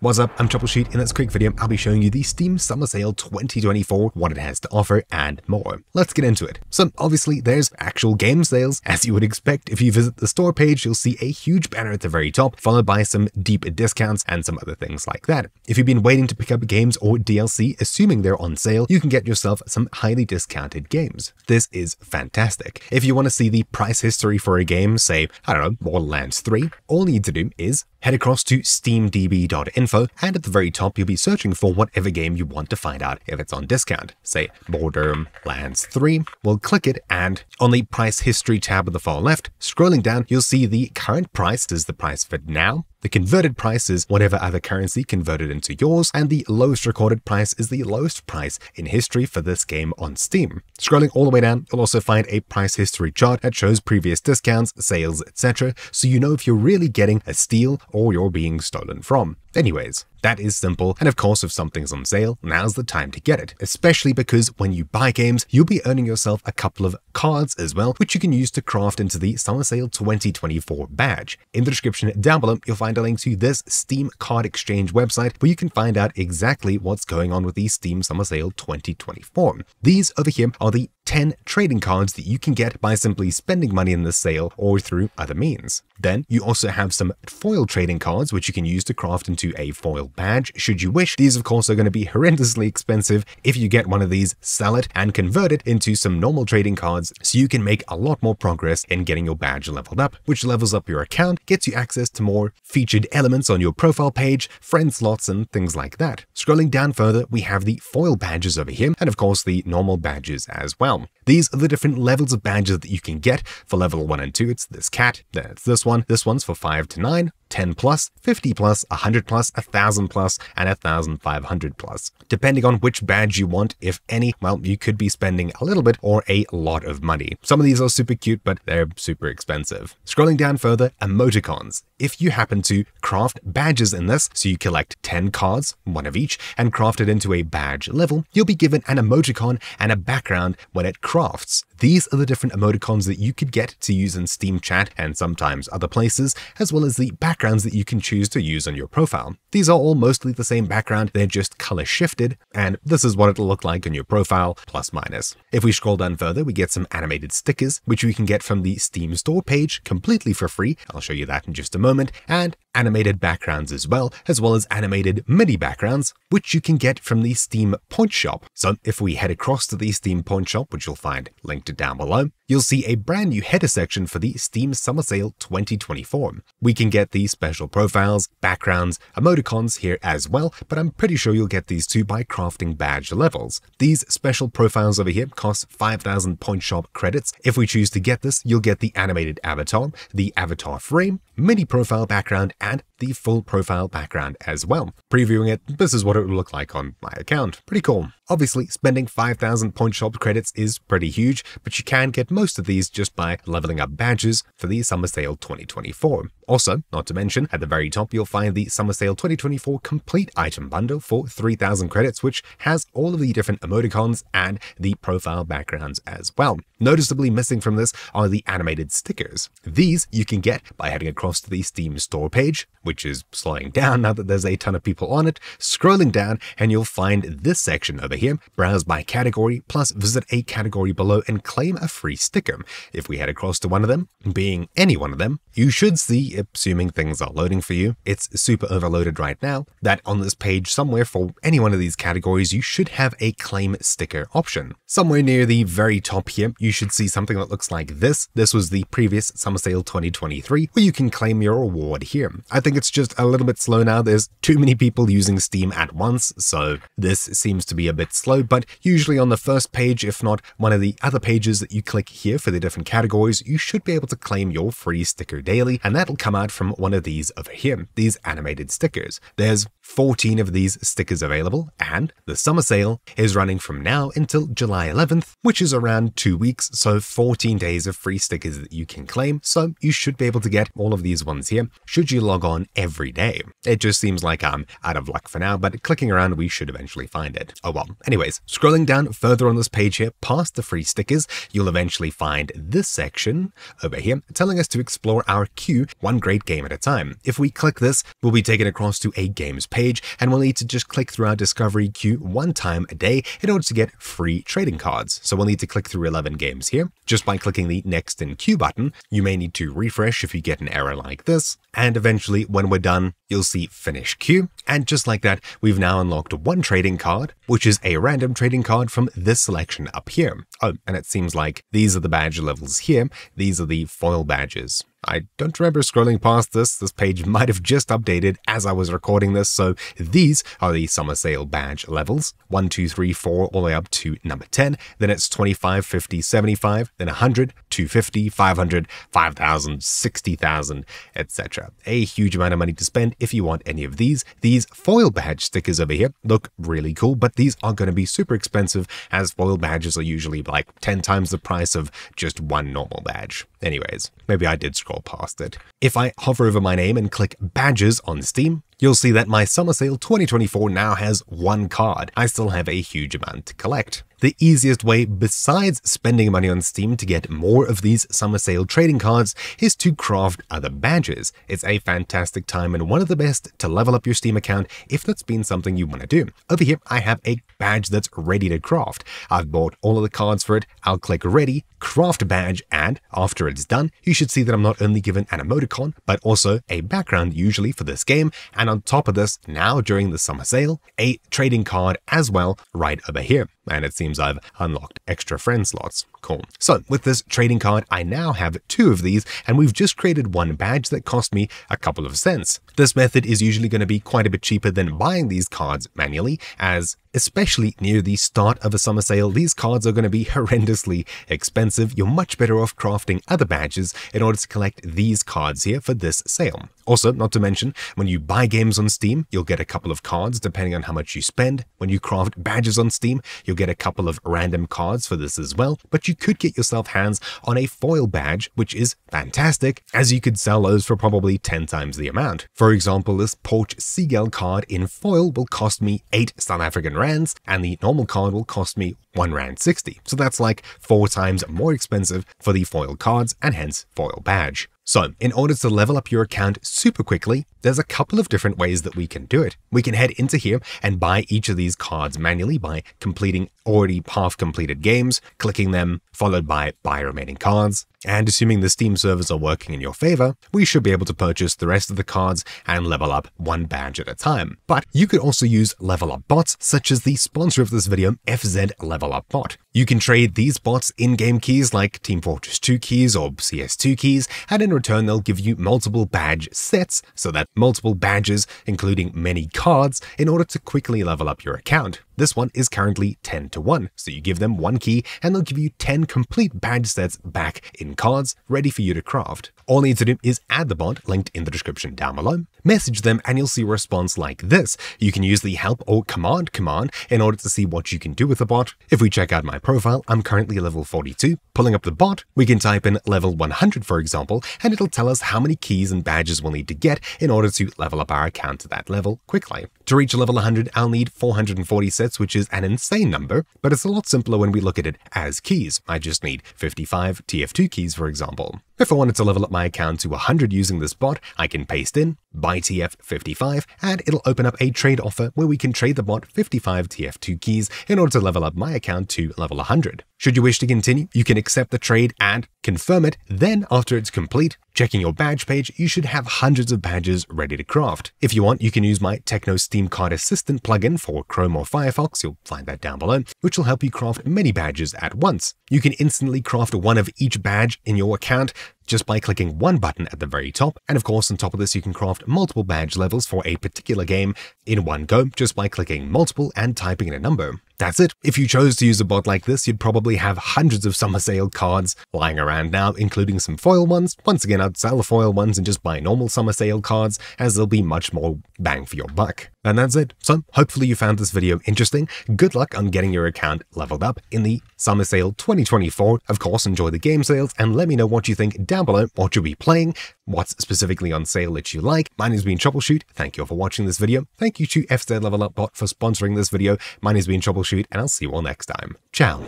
What's up, I'm TroubleChute. In this quick video, I'll be showing you the Steam Summer Sale 2024, what it has to offer, and more. Let's get into it. So obviously there's actual game sales. As you would expect, if you visit the store page, you'll see a huge banner at the very top, followed by some deep discounts and some other things like that. If you've been waiting to pick up games or DLC, assuming they're on sale, you can get yourself some highly discounted games. This is fantastic. If you want to see the price history for a game, say, I don't know, Borderlands 3, all you need to do is head across to steamdb.info and at the very top you'll be searching for whatever game you want to find out if it's on discount. Say Borderlands 3, we'll click it and on the price history tab at the far left, scrolling down you'll see the current price is the price for now, the converted price is whatever other currency converted into yours, and the lowest recorded price is the lowest price in history for this game on Steam. Scrolling all the way down, you'll also find a price history chart that shows previous discounts, sales, etc., so you know if you're really getting a steal or you're being stolen from. Anyways, that is simple, and of course if something's on sale, now's the time to get it, especially because when you buy games, you'll be earning yourself a couple of cards as well, which you can use to craft into the Summer Sale 2024 badge. In the description down below, you'll find a link to this Steam Card Exchange website where you can find out exactly what's going on with the Steam Summer Sale 2024. These over here are the 10 trading cards that you can get by simply spending money in the sale or through other means. Then you also have some foil trading cards which you can use to craft into a foil badge should you wish. These of course are going to be horrendously expensive if you get one of these, sell it and convert it into some normal trading cards so you can make a lot more progress in getting your badge leveled up, which levels up your account, gets you access to more featured elements on your profile page, friend slots and things like that. Scrolling down further, we have the foil badges over here and of course the normal badges as well. These are the different levels of badges that you can get. For level 1 and 2, it's this cat, that's this one, this one's for 5 to 9, 10 plus, 50 plus, 100 plus, 1000 plus, and 1500 plus. Depending on which badge you want, if any, well, you could be spending a little bit or a lot of money. Some of these are super cute, but they're super expensive. Scrolling down further, emoticons. If you happen to craft badges in this, so you collect 10 cards, one of each, and craft it into a badge level, you'll be given an emoticon and a background when it crafts. These are the different emoticons that you could get to use in Steam Chat and sometimes other places, as well as the backgrounds that you can choose to use on your profile. These are all mostly the same background, they're just color shifted, and this is what it'll look like on your profile, plus minus. If we scroll down further, we get some animated stickers, which we can get from the Steam store page completely for free. I'll show you that in just a moment, and animated backgrounds as well, as well as animated MIDI backgrounds, which you can get from the Steam Point Shop. So if we head across to the Steam Point Shop, which you'll find linked down below, you'll see a brand new header section for the Steam Summer Sale 2024. We can get these special profiles, backgrounds, emoticons here as well, but I'm pretty sure you'll get these two by crafting badge levels. These special profiles over here cost 5,000 Point Shop credits. If we choose to get this, you'll get the animated avatar, the avatar frame, mini profile background, and the full profile background as well. Previewing it, this is what it would look like on my account. Pretty cool. Obviously, spending 5,000 point shop credits is pretty huge, but you can get most of these just by leveling up badges for the Summer Sale 2024. Also, not to mention, at the very top you'll find the Summer Sale 2024 Complete Item Bundle for 3,000 credits, which has all of the different emoticons and the profile backgrounds as well. Noticeably missing from this are the animated stickers. These you can get by heading across to the Steam store page, which is slowing down now that there's a ton of people on it, scrolling down and you'll find this section over here, browse by category, plus visit a category below and claim a free sticker. If we head across to one of them, being any one of them, you should see, assuming things are loading for you, it's super overloaded right now, that on this page somewhere for any one of these categories you should have a claim sticker option. Somewhere near the very top here, you should see something that looks like this. This was the previous Summer Sale 2023, where you can claim your award here. I think it's just a little bit slow now. There's too many people using Steam at once, so this seems to be a bit slow, but usually on the first page, if not one of the other pages that you click here for the different categories, you should be able to claim your free sticker daily, and that'll come out from one of these over here, these animated stickers. There's 14 of these stickers available, and the summer sale is running from now until July 11th, which is around two weeks, so 14 days of free stickers that you can claim, so you should be able to get all of these ones here should you log on every day. It just seems like I'm out of luck for now, but clicking around we should eventually find it. Oh well. Anyways, scrolling down further on this page here, past the free stickers, you'll eventually find this section over here telling us to explore our queue one great game at a time. If we click this, we'll be taken across across to a games page and we'll need to just click through our discovery queue one time a day in order to get free trading cards. So we'll need to click through 11 games here. Just by clicking the next in queue button, you may need to refresh if you get an error like this. And eventually, when we're done, you'll see finish queue. And just like that, we've now unlocked one trading card, which is a random trading card from this selection up here. Oh, and it seems like these are the badge levels here. These are the foil badges. I don't remember scrolling past this. This page might have just updated as I was recording this. So these are the summer sale badge levels 1, 2, 3, 4, all the way up to number 10. Then it's 25, 50, 75, then 100, 250, 500, 5,000, 60,000, etc. A huge amount of money to spend if you want any of these. These foil badge stickers over here look really cool, but these are going to be super expensive as foil badges are usually like 10 times the price of just one normal badge. Anyways, maybe I did scroll past it. If I hover over my name and click Badges on Steam, you'll see that my Summer Sale 2024 now has one card. I still have a huge amount to collect. The easiest way, besides spending money on Steam to get more of these summer sale trading cards, is to craft other badges. It's a fantastic time and one of the best to level up your Steam account if that's been something you want to do. Over here, I have a badge that's ready to craft. I've bought all of the cards for it. I'll click ready, craft badge, and after it's done, you should see that I'm not only given an emoticon, but also a background usually for this game. And on top of this, now during the summer sale, a trading card as well right over here and it seems I've unlocked extra friend slots. Cool. So with this trading card, I now have two of these, and we've just created one badge that cost me a couple of cents. This method is usually going to be quite a bit cheaper than buying these cards manually, as especially near the start of a summer sale, these cards are going to be horrendously expensive. You're much better off crafting other badges in order to collect these cards here for this sale. Also, not to mention, when you buy games on Steam, you'll get a couple of cards depending on how much you spend. When you craft badges on Steam, you'll get a couple of random cards for this as well, but you could get yourself hands on a foil badge, which is fantastic, as you could sell those for probably 10 times the amount. For example, this Porch Seagull card in foil will cost me 8 South African rands, and the normal card will cost me 1 rand 60. So that's like 4 times more expensive for the foil cards and hence foil badge. So, in order to level up your account super quickly, there's a couple of different ways that we can do it. We can head into here and buy each of these cards manually by completing already half completed games, clicking them, followed by buy remaining cards. And assuming the Steam servers are working in your favor, we should be able to purchase the rest of the cards and level up one badge at a time. But you could also use level up bots, such as the sponsor of this video, FZ Level Up Bot. You can trade these bots in-game keys like Team Fortress 2 keys or CS2 keys, and in return they'll give you multiple badge sets, so that multiple badges, including many cards, in order to quickly level up your account. This one is currently 10 to 1, so you give them one key and they'll give you 10 complete badge sets back in cards ready for you to craft. All you need to do is add the bot, linked in the description down below, message them and you'll see a response like this. You can use the help or command command in order to see what you can do with the bot. If we check out my profile, I'm currently level 42. Pulling up the bot, we can type in level 100 for example, and it'll tell us how many keys and badges we'll need to get in order to level up our account to that level quickly. To reach level 100, I'll need 440 sets, which is an insane number, but it's a lot simpler when we look at it as keys. I just need 55 TF2 keys, for example. If I wanted to level up my account to 100 using this bot, I can paste in buy TF55 and it'll open up a trade offer where we can trade the bot 55 TF2 keys in order to level up my account to level 100. Should you wish to continue, you can accept the trade and confirm it. Then, after it's complete, checking your badge page, you should have hundreds of badges ready to craft. If you want, you can use my TcNo Steam Card Assistant plugin for Chrome or Firefox, you'll find that down below, which will help you craft many badges at once. You can instantly craft one of each badge in your account just by clicking one button at the very top. And of course, on top of this, you can craft multiple badge levels for a particular game in one go just by clicking multiple and typing in a number. That's it. If you chose to use a bot like this, you'd probably have hundreds of summer sale cards lying around now, including some foil ones. Once again, I'd sell the foil ones and just buy normal summer sale cards, as they'll be much more bang for your buck. And that's it. So, hopefully you found this video interesting. Good luck on getting your account leveled up in the summer sale 2024. Of course, enjoy the game sales and let me know what you think down below. What you'll be playing, what's specifically on sale that you like. My name's been TroubleChute. Thank you all for watching this video. Thank you to FZ Level Up Bot for sponsoring this video. My name's been TroubleChute, and I'll see you all next time. Ciao.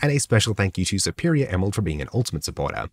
And a special thank you to Superior Emerald for being an ultimate supporter.